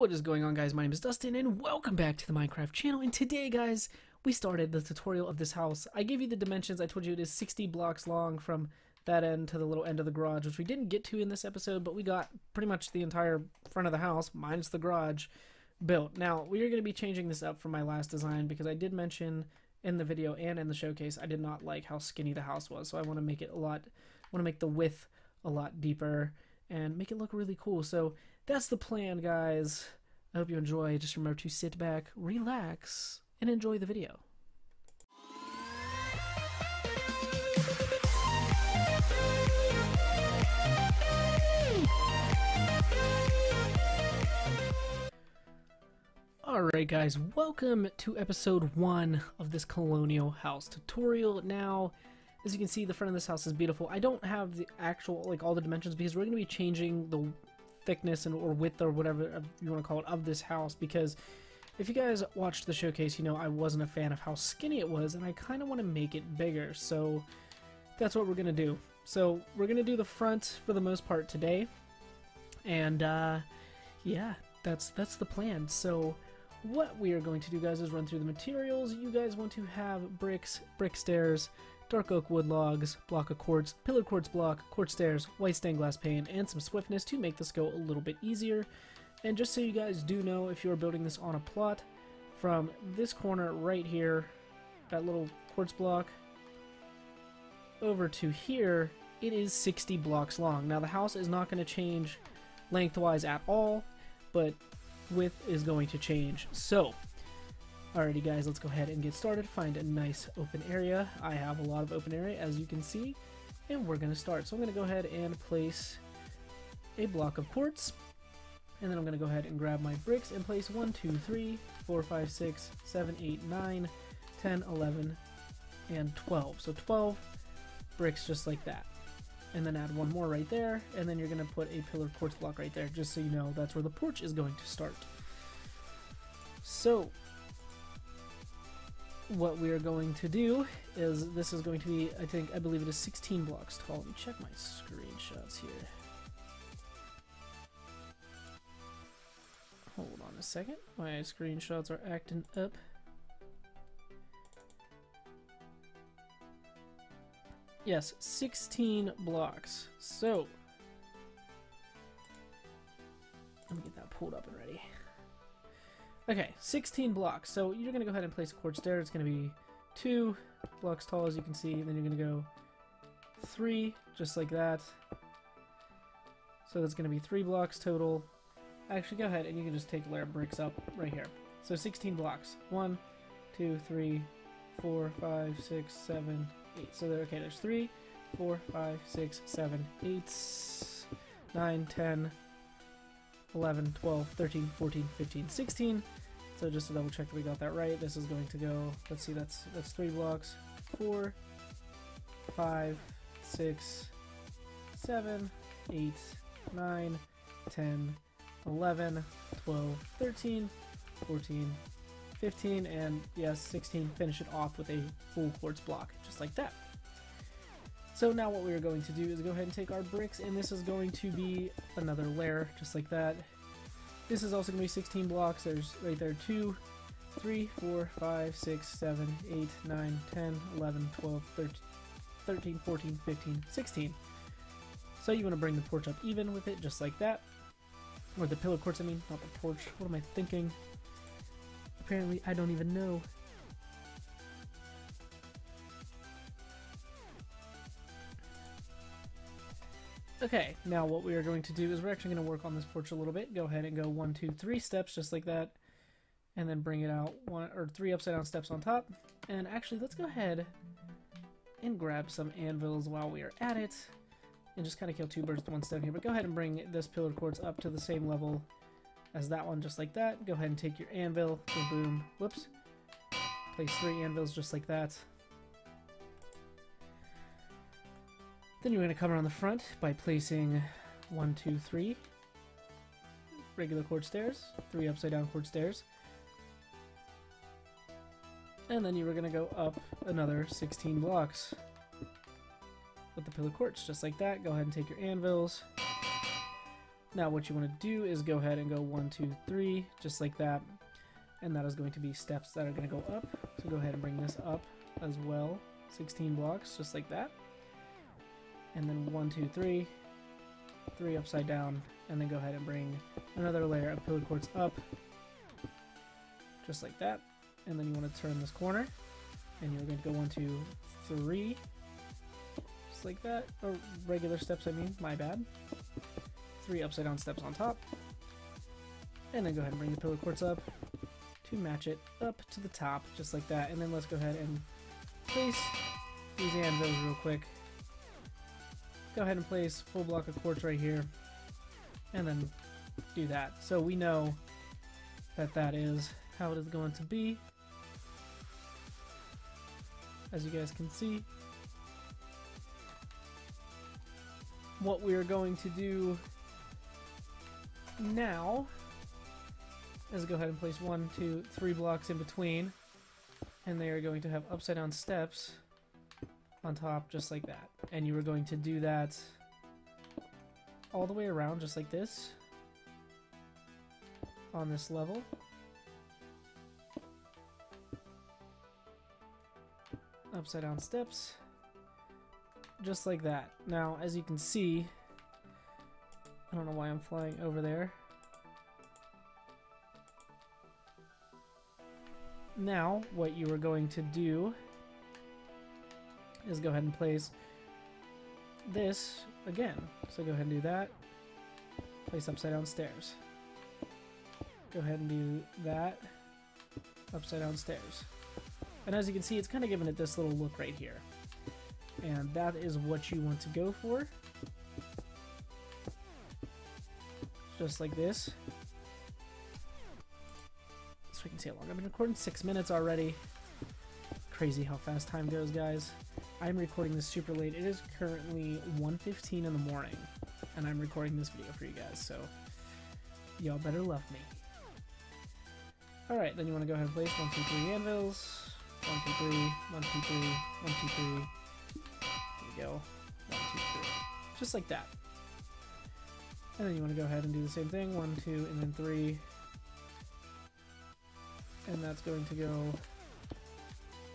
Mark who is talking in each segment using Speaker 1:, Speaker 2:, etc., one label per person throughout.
Speaker 1: What is going on guys, my name is Dustin and welcome back to the Minecraft channel and today guys, we started the tutorial of this house. I gave you the dimensions, I told you it is 60 blocks long from that end to the little end of the garage, which we didn't get to in this episode, but we got pretty much the entire front of the house, minus the garage, built. Now, we are going to be changing this up from my last design because I did mention in the video and in the showcase I did not like how skinny the house was, so I want to make it a lot, want to make the width a lot deeper and make it look really cool. So that's the plan, guys. I hope you enjoy. Just remember to sit back, relax, and enjoy the video. Alright guys, welcome to episode 1 of this colonial house tutorial. Now, as you can see, the front of this house is beautiful. I don't have the actual, like all the dimensions because we're going to be changing the thickness and or width or whatever you want to call it of this house because if you guys watched the showcase, you know I wasn't a fan of how skinny it was and I kind of want to make it bigger. So that's what we're going to do. So we're going to do the front for the most part today. And uh, yeah, that's that's the plan. So what we are going to do guys is run through the materials. You guys want to have bricks, brick stairs, dark oak wood logs, block of quartz, pillar quartz block, quartz stairs, white stained glass pane, and some swiftness to make this go a little bit easier. And just so you guys do know, if you're building this on a plot, from this corner right here, that little quartz block, over to here, it is 60 blocks long. Now the house is not going to change lengthwise at all, but width is going to change. So, Alrighty guys, let's go ahead and get started. Find a nice open area. I have a lot of open area as you can see. And we're to start. So I'm to go ahead and place a block of quartz. And then I'm to go ahead and grab my bricks and place 1, 2, 3, 4, 5, 6, 7, 8, 9, 10, 11, and 12. So 12 bricks just like that. And then add one more right there. And then you're to put a pillar quartz block right there just so you know that's where the porch is going to start. So what we are going to do is this is going to be, I think, I believe it is 16 blocks tall. Let me check my screenshots here. Hold on a second. My screenshots are acting up. Yes, 16 blocks. So, let me get that pulled up and ready. Okay, 16 blocks. So you're going to go ahead and place a quartz stair. It's going to be two blocks tall, as you can see. Then you're going to go three, just like that. So that's going to be three blocks total. Actually, go ahead and you can just take layer bricks up right here. So 16 blocks. One, two, three, four, five, six, seven, eight. So there, okay, there's three, four, five, six, seven, eight, nine, ten, 11, 12, 13, 14, 15, 16. So just to double check that we got that right, this is going to go, let's see, that's that's three blocks. Four, five, six, seven, eight, nine, 10, 11, 12, 13, 14, 15, and yes, 16. Finish it off with a full quartz block, just like that. So now what we're going to do is go ahead and take our bricks, and this is going to be another layer, just like that. This is also going to be 16 blocks. There's right there 2, 3, 4, 5, 6, 7, 8, 9, 10, 11, 12, 13, 13 14, 15, 16. So you want to bring the porch up even with it, just like that. Or the pillar quartz, I mean, not the porch. What am I thinking? Apparently, I don't even know. Okay, now what we are going to do is we're actually going to work on this porch a little bit. Go ahead and go one, two, three steps just like that. And then bring it out one or three upside down steps on top. And actually, let's go ahead and grab some anvils while we are at it. And just kind of kill two birds with one stone here. But go ahead and bring this pillar quartz up to the same level as that one, just like that. Go ahead and take your anvil. Boom, boom. Whoops. Place three anvils just like that. Then you're going to come around the front by placing one, two, three regular quartz stairs, three upside down quartz stairs. And then you were going to go up another 16 blocks with the pillar quartz, just like that. Go ahead and take your anvils. Now what you want to do is go ahead and go one, two, three, just like that. And that is going to be steps that are going to go up. So go ahead and bring this up as well. 16 blocks, just like that. And then one, two, three, three upside down, and then go ahead and bring another layer of pillared quartz up, just like that. And then you want to turn this corner, and you're going to go one, two, three, just like that. Or regular steps, I mean, my bad. Three upside down steps on top. And then go ahead and bring the pillared quartz up to match it up to the top, just like that. And then let's go ahead and place these anvils real quick. Go ahead and place full block of quartz right here, and then do that. So we know that that is how it is going to be. As you guys can see, what we are going to do now is go ahead and place one, two, three blocks in between, and they are going to have upside down steps on top just like that. And you are going to do that all the way around just like this on this level. Upside down steps just like that. Now, as you can see, I don't know why I'm flying over there. Now, what you are going to do is go ahead and place this again. So go ahead and do that. Place upside down stairs. Go ahead and do that. Upside down stairs. And as you can see, it's kind of giving it this little look right here. And that is what you want to go for. Just like this. So we can see how long I've been recording. Six minutes already. Crazy how fast time goes, guys. I'm recording this super late. It is currently 1.15 in the morning. And I'm recording this video for you guys, so y'all better love me. Alright, then you want to go ahead and place 1, 2, 3 anvils. 1, 2, 3, 1, 2, 3, 1, 2, 3. There we go. 1, 2, 3. Just like that. And then you want to go ahead and do the same thing. 1, 2, and then 3. And that's going to go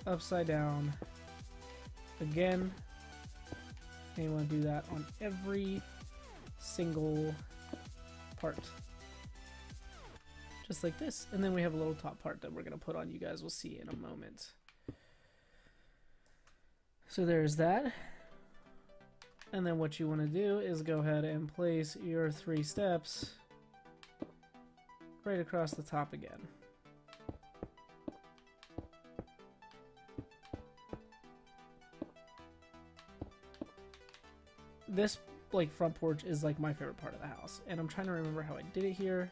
Speaker 1: upside down again. And you want to do that on every single part. Just like this. And then we have a little top part that we're going to put on. You guys will see in a moment. So there's that. And then what you want to do is go ahead and place your three steps right across the top again. This like front porch is like my favorite part of the house and I'm trying to remember how I did it here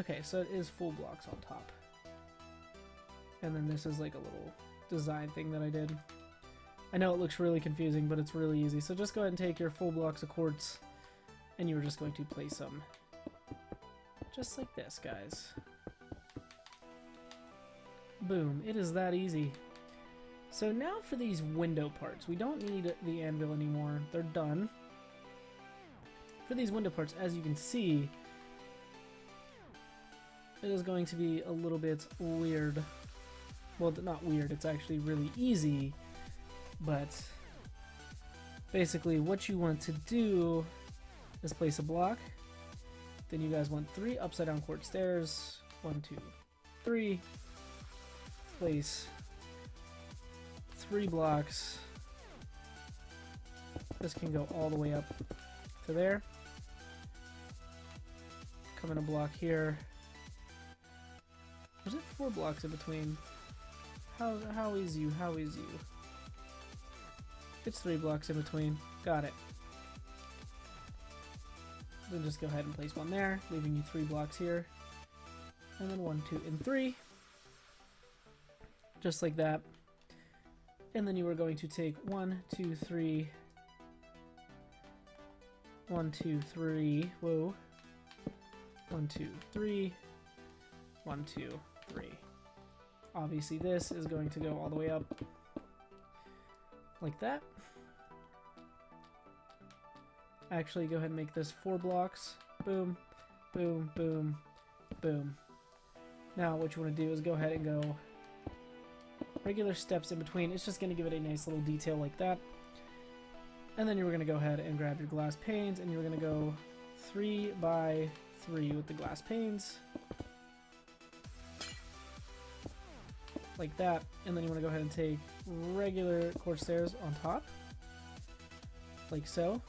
Speaker 1: okay so it is full blocks on top and then this is like a little design thing that I did I know it looks really confusing but it's really easy so just go ahead and take your full blocks of quartz and you're just going to place them just like this guys Boom. It is that easy. So now for these window parts. We don't need the anvil anymore. They're done. For these window parts, as you can see, it is going to be a little bit weird. Well, not weird. It's actually really easy. But basically what you want to do is place a block. Then you guys want three upside down quartz stairs. One, two, three place three blocks. This can go all the way up to there. Come in a block here. Was it four blocks in between? How how is you? How is you? It's three blocks in between. Got it. Then just go ahead and place one there, leaving you three blocks here. And then one, two, and three just like that. And then you are going to take one, two, three, one, two, three, whoa, one, two, three, one, two, three. Obviously this is going to go all the way up like that. actually go ahead and make this four blocks. Boom, boom, boom, boom. Now what you want to do is go ahead and go regular steps in between. It's just going to give it a nice little detail like that. And then you're going to go ahead and grab your glass panes and you're going to go three by three with the glass panes. Like that. And then you want to go ahead and take regular quartz stairs on top. Like so.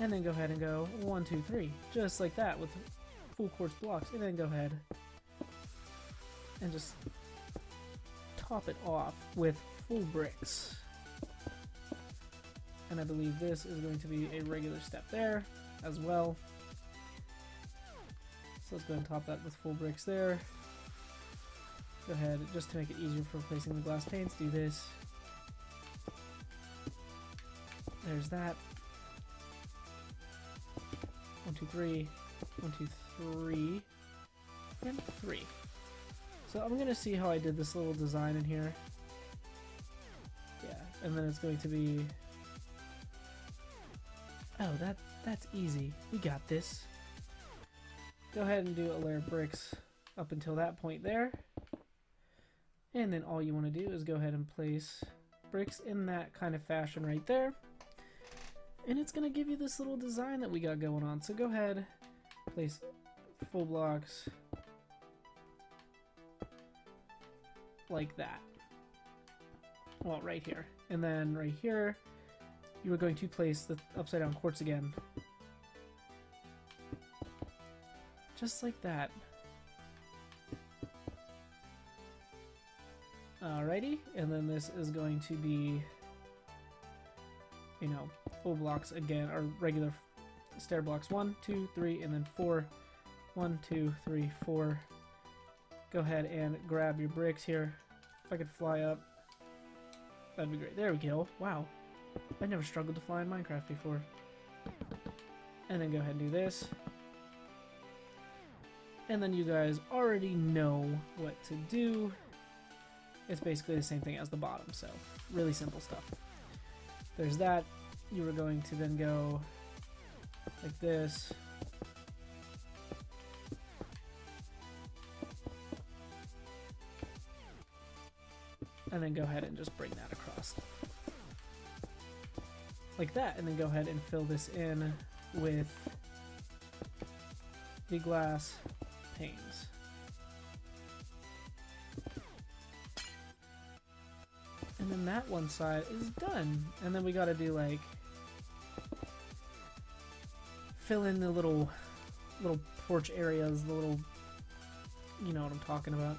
Speaker 1: And then go ahead and go one, two, three. Just like that with full quartz blocks. And then go ahead and just top it off with full bricks. And I believe this is going to be a regular step there as well. So let's go and top that with full bricks there. Go ahead, just to make it easier for placing the glass panes, do this. There's that. One, two, three. One, two, three. And three. So I'm gonna see how I did this little design in here. Yeah, and then it's going to be... Oh, that that's easy. We got this. Go ahead and do a layer of bricks up until that point there. And then all you want to do is go ahead and place bricks in that kind of fashion right there. And it's going to give you this little design that we got going on. So go ahead, place full blocks like that. Well, right here. And then right here, you are going to place the upside down quartz again. Just like that. Alrighty, and then this is going to be, you know, full blocks again, or regular stair blocks. One, two, three, and then four. One, two, three, four. Go ahead and grab your bricks here. If I could fly up, that'd be great. There we go. Wow. I never struggled to fly in Minecraft before. And then go ahead and do this. And then you guys already know what to do. It's basically the same thing as the bottom, so really simple stuff. There's that. You were going to then go like this. And then go ahead and just bring that across. Like that, and then go ahead and fill this in with the glass panes. And then that one side is done. And then we gotta do like fill in the little little porch areas, the little you know what I'm talking about.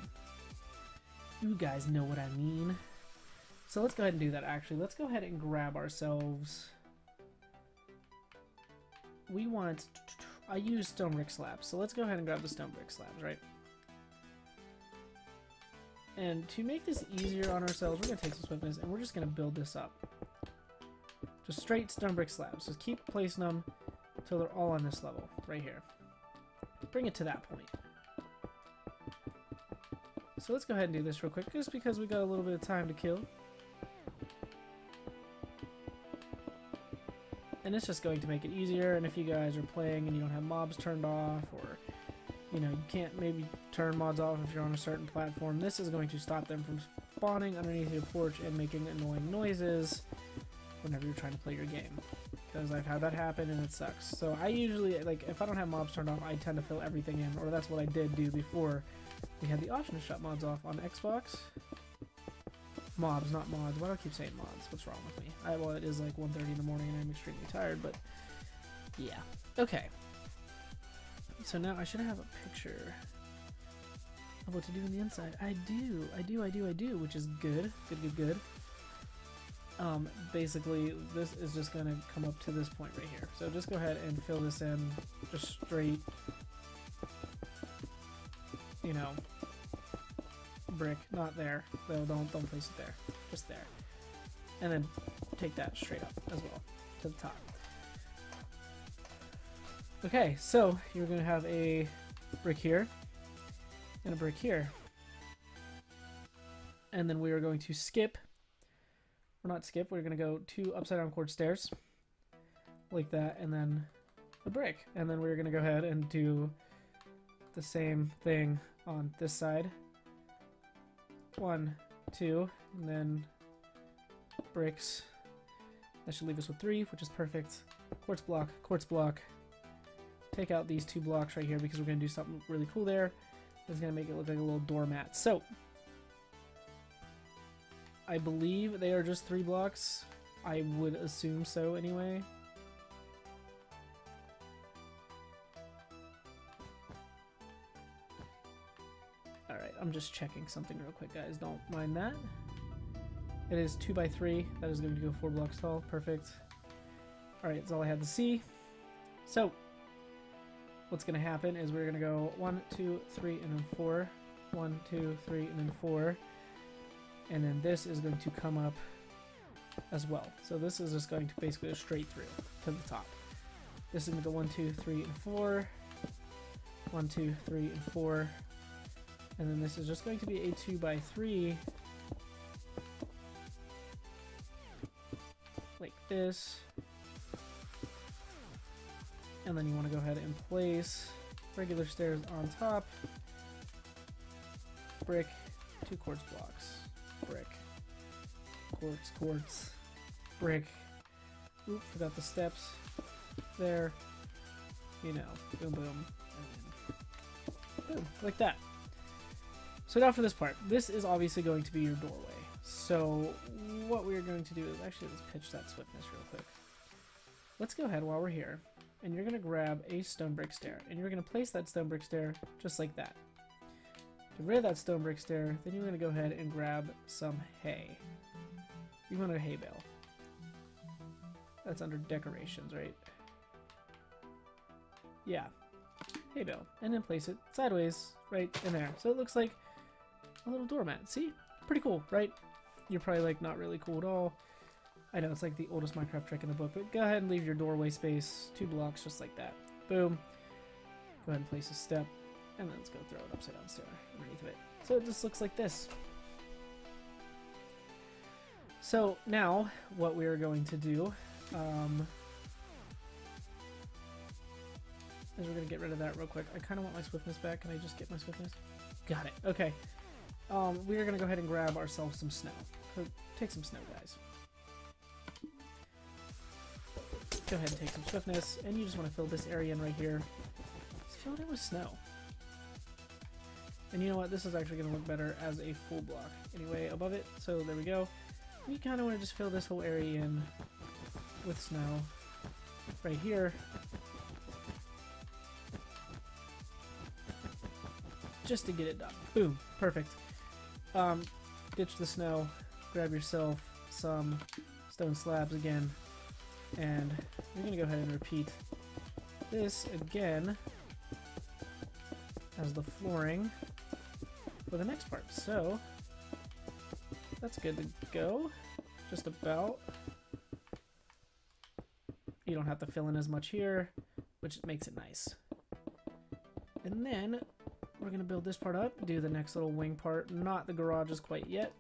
Speaker 1: You guys know what I mean. So let's go ahead and do that actually. Let's go ahead and grab ourselves we want I use stone brick slabs, so let's go ahead and grab the stone brick slabs, right? And to make this easier on ourselves, we're going to take some swiftness and we're just going to build this up. Just straight stone brick slabs. Just keep placing them until they're all on this level, right here. Bring it to that point. Let's go ahead and do this real quick, just because we got a little bit of time to kill. and it's just going to make it easier. And if you guys are playing and you don't have mobs turned off, or you know you can't maybe turn mods off if you're on a certain platform, this is going to stop them from spawning underneath your porch and making annoying noises whenever you're trying to play your game. Because I've had that happen and it sucks. So I usually, like, if I don't have mobs turned off, I tend to fill everything in, or that's what I did do before we had the option to shut mods off on Xbox. Mobs, not mods. Why do I keep saying mods? What's wrong with me? I, well, it is like 1.30 in the morning and I'm extremely tired, but yeah. Okay. So now I should have a picture of what to do on the inside. I do, I do, I do, I do, which is good. Good, good, good. Um, basically, this is just going to come up to this point right here. So just go ahead and fill this in just straight, you know, brick, not there. Though don't don't place it there. Just there. And then take that straight up as well to the top. Okay, so you're gonna have a brick here and a brick here. And then we are going to skip or not skip, we're gonna go two upside down quartz stairs. like that, and then a brick. And then we're gonna go ahead and do the same thing on this side. One, two, and then bricks. That should leave us with three, which is perfect. Quartz block, quartz block. Take out these two blocks right here because we're going to do something really cool there. It's going to make it look like a little doormat. So, I believe they are just three blocks. I would assume so anyway. I'm just checking something real quick, guys. Don't mind that. It is 2 by 3 That is going to go 4 blocks tall. Perfect. Alright, that's all I had to see. So, what's going to happen is we're going to go 1, 2, 3, and then 4. 1, 2, 3, and then 4. And then this is going to come up as well. So this is just going to basically go straight through to the top. This is going to go 1, 2, 3, and 4. 1, 2, 3, and 4. And then this is just going to be a 2 by 3 like this. And then you want to go ahead and place regular stairs on top. Brick, two quartz blocks. Brick, quartz, quartz, brick. Oop, forgot the steps. There. You know, boom, boom, boom, like that. So now for this part. This is obviously going to be your doorway. So what we're going to do is actually let's pitch that swiftness real quick. Let's go ahead while we're here, and you're going to grab a stone brick stair, and you're going to place that stone brick stair just like that. Get rid of that stone brick stair, then you're going to go ahead and grab some hay. You want a hay bale. That's under decorations, right? Yeah. Hay bale. And then place it sideways right in there. So it looks like a little doormat. See? Pretty cool, right? You're probably like, not really cool at all. I know, it's like the oldest Minecraft trick in the book, but go ahead and leave your doorway space, two blocks just like that. Boom. Go ahead and place a step, and then let's go throw it upside down stair underneath of it. So it just looks like this. So now, what we are going to do, um, is we're going to get rid of that real quick. I kind of want my swiftness back. Can I just get my swiftness? Got it. Okay. Um, we are going to go ahead and grab ourselves some snow. Take some snow, guys. Go ahead and take some swiftness, and you just want to fill this area in right here. Fill it with snow. And you know what? This is actually going to look better as a full block. Anyway, above it. So there we go. We kind of want to just fill this whole area in with snow right here. Just to get it done. Boom. Perfect. Um, ditch the snow. Grab yourself some stone slabs again. And we're to go ahead and repeat this again as the flooring for the next part. So, that's good to go. Just about. You don't have to fill in as much here, which makes it nice. And then we're going to build this part up, do the next little wing part, not the garages quite yet.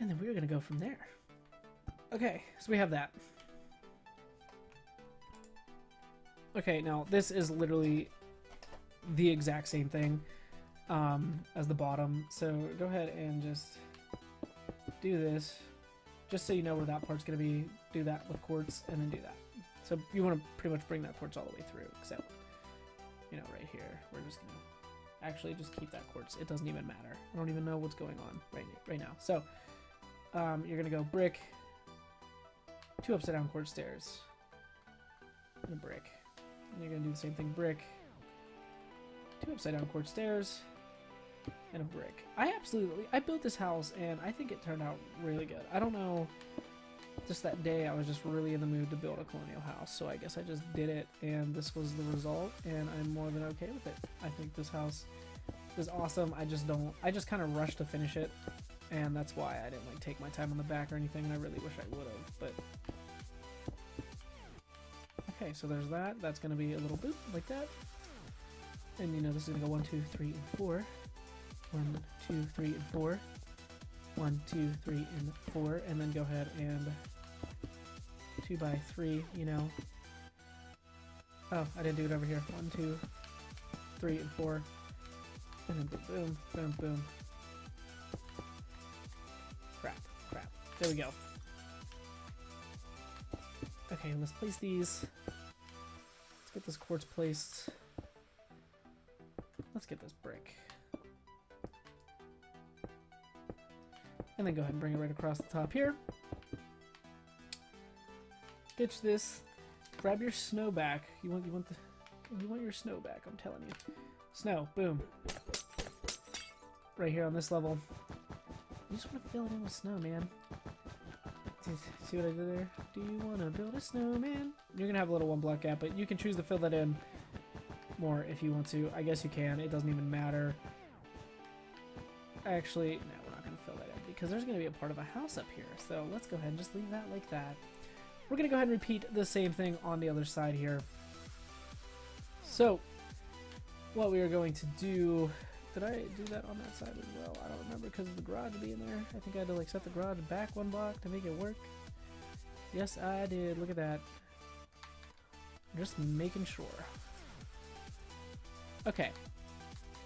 Speaker 1: And then we're going to go from there. Okay, so we have that. Okay, now this is literally the exact same thing um, as the bottom. So go ahead and just do this. Just so you know where that part's going to be, do that with quartz and then do that. So you want to pretty much bring that quartz all the way through, except, you know, right here. We're just to actually just keep that quartz. It doesn't even matter. I don't even know what's going on right, right now. So um, you're to go brick, two upside down quartz stairs, and a brick. And you're to do the same thing, brick, two upside down quartz stairs, and a brick. I absolutely, I built this house and I think it turned out really good. I don't know, just that day I was just really in the mood to build a colonial house, so I guess I just did it and this was the result and I'm more than okay with it. I think this house is awesome. I just don't, I just kind of rushed to finish it and that's why I didn't like take my time on the back or anything and I really wish I would have, but Okay, so there's that. That's to be a little boop like that. And you know, this is to go one, two, three, and 4. 1, 2, 3, and 4. 1, 2, 3, and 4. And then go ahead and 2, two by three, you know. Oh, I didn't do it over here. One, two, three, and four. And then boom, boom, boom. Crap, crap. There we go. Okay, let's place these. Let's get this quartz placed. Let's get this brick. And then go ahead and bring it right across the top here. Ditch this. Grab your snow back. You want you want the you want your snow back, I'm telling you. Snow, boom. Right here on this level. You just want to fill it in with snow, man. See what I did there? Do you want to build a snowman? You're going to have a little one block gap, but you can choose to fill that in more if you want to. I guess you can. It doesn't even matter. Actually, no, we're not going to fill that in because there's going to be a part of a house up here. So let's go ahead and just leave that like that. We're going to go ahead and repeat the same thing on the other side here. So, what we are going to do... Did I do that on that side as well? I don't remember because of the garage being there. I think I had to like set the garage back one block to make it work. Yes, I did. Look at that. Just making sure. Okay.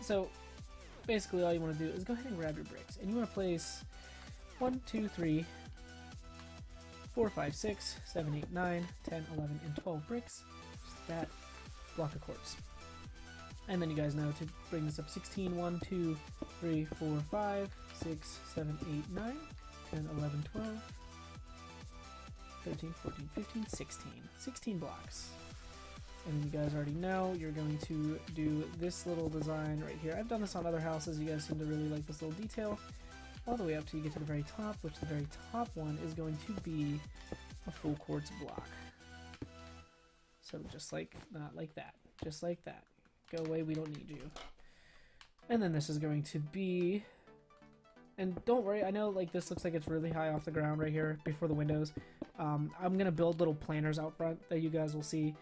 Speaker 1: So, basically all you want to do is go ahead and grab your bricks. And you want to place 1, 2, 3, 4, 5, 6, 7, 8, 9, 10, 11, and 12 bricks. Just that block of quartz. And then you guys know to bring this up 16, 1, 2, 3, 4, 5, 6, 7, 8, 9, 10, 11, 12, 13, 14, 15, 16. 16 blocks. And you guys already know you're going to do this little design right here. I've done this on other houses. You guys seem to really like this little detail. All the way up till you get to the very top, which the very top one is going to be a full quartz block. So just like, not like that. Just like that. Go away, we don't need you. And then this is going to be... And don't worry, I know like this looks like it's really high off the ground right here before the windows. Um, I'm to build little planters out front that you guys will see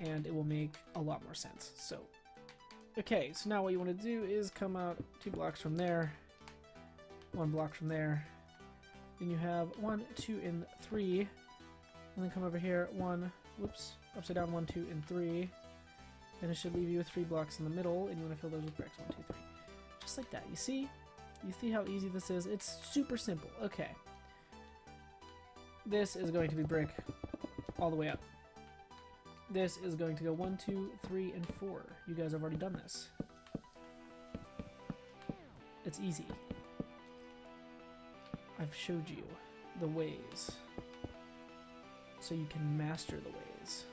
Speaker 1: and it will make a lot more sense. So, okay, so now what you want to do is come out two blocks from there, one block from there, then you have one, two, and three, and then come over here, one, whoops, upside down, one, two, and three, and it should leave you with three blocks in the middle, and you want to fill those with bricks, one, two, three, just like that. You see? You see how easy this is? It's super simple. Okay. This is going to be brick all the way up. This is going to go one, two, three, and four. You guys have already done this. It's easy. I've showed you the ways so you can master the ways.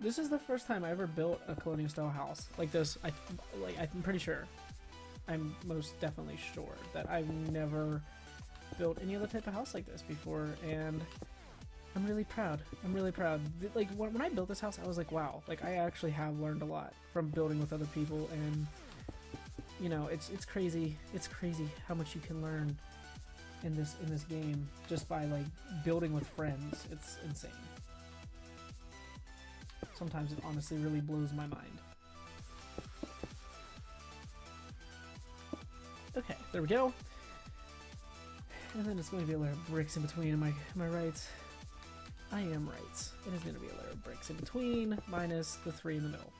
Speaker 1: This is the first time I ever built a colonial style house like this. I like I'm pretty sure. I'm most definitely sure that I've never built any other type of house like this before and I'm really proud. I'm really proud. Like when, when I built this house, I was like, wow, like I actually have learned a lot from building with other people, and you know, it's it's crazy. It's crazy how much you can learn in this in this game just by like building with friends. It's insane. Sometimes it honestly really blows my mind. Okay, there we go. And then it's going to be a layer of bricks in between. Am I am I right? I am right. It is going to be a layer of bricks in between, minus the three in the middle.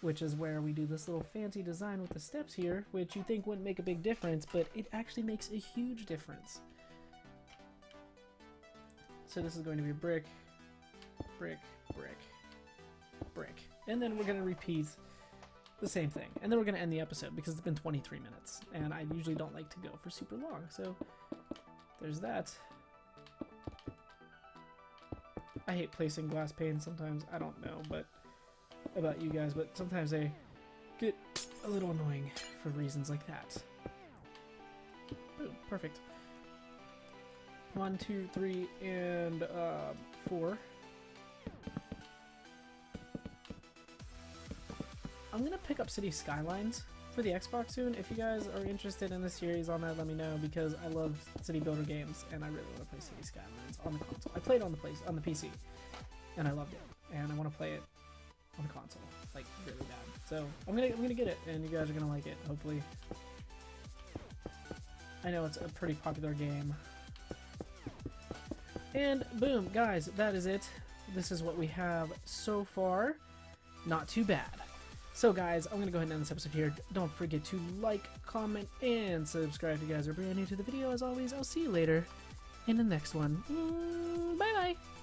Speaker 1: Which is where we do this little fancy design with the steps here, which you think wouldn't make a big difference, but it actually makes a huge difference. So this is going to be brick, brick, brick, brick. And then we're going to repeat the same thing. And then we're going to end the episode because it's been 23 minutes. And I usually don't like to go for super long. So there's that. I hate placing glass panes sometimes. I don't know, but about you guys, but sometimes they get a little annoying for reasons like that. Boom, perfect. One, two, three, and uh, four. I'm gonna pick up City Skylines for the Xbox soon. If you guys are interested in the series on that, let me know because I love city builder games and I really want to play City Skylines on the console. I played on the place on the PC and I loved it, and I want to play it on console like really bad. So I'm gonna I'm gonna get it, and you guys are gonna like it hopefully. I know it's a pretty popular game. And boom, guys, that is it. This is what we have so far. Not too bad. So guys, I'm going to go ahead and end this episode here. Don't forget to like, comment, and subscribe if you guys are brand new to the video. As always, I'll see you later in the next one. Mm, bye bye!